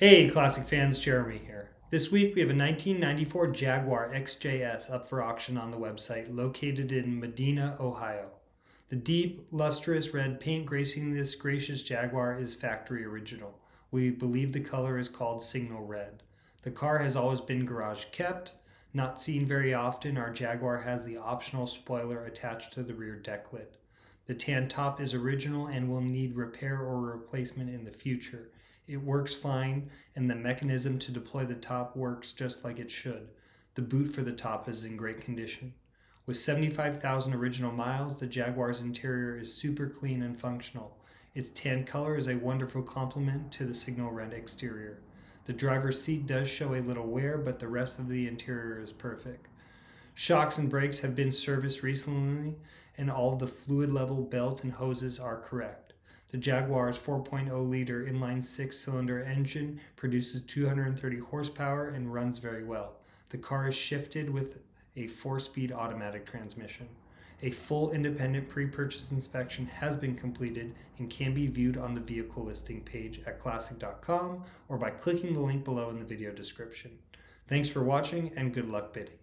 Hey, Clasiq fans, Jeremy here. This week we have a 1994 Jaguar XJS up for auction on the website located in Medina, Ohio. The deep, lustrous red paint gracing this gracious Jaguar is factory original. We believe the color is called Signal Red. The car has always been garage kept. Not seen very often, our Jaguar has the optional spoiler attached to the rear deck lid. The tan top is original and will need repair or replacement in the future. It works fine, and the mechanism to deploy the top works just like it should. The boot for the top is in great condition. With 75,000 original miles, the Jaguar's interior is super clean and functional. Its tan color is a wonderful complement to the signal red exterior. The driver's seat does show a little wear, but the rest of the interior is perfect. Shocks and brakes have been serviced recently, and all the fluid level belt and hoses are correct. The Jaguar's 4.0 liter inline six cylinder engine produces 230 horsepower and runs very well. The car is shifted with a four speed automatic transmission. A full independent pre purchase inspection has been completed and can be viewed on the vehicle listing page at Clasiq.com or by clicking the link below in the video description. Thanks for watching and good luck bidding.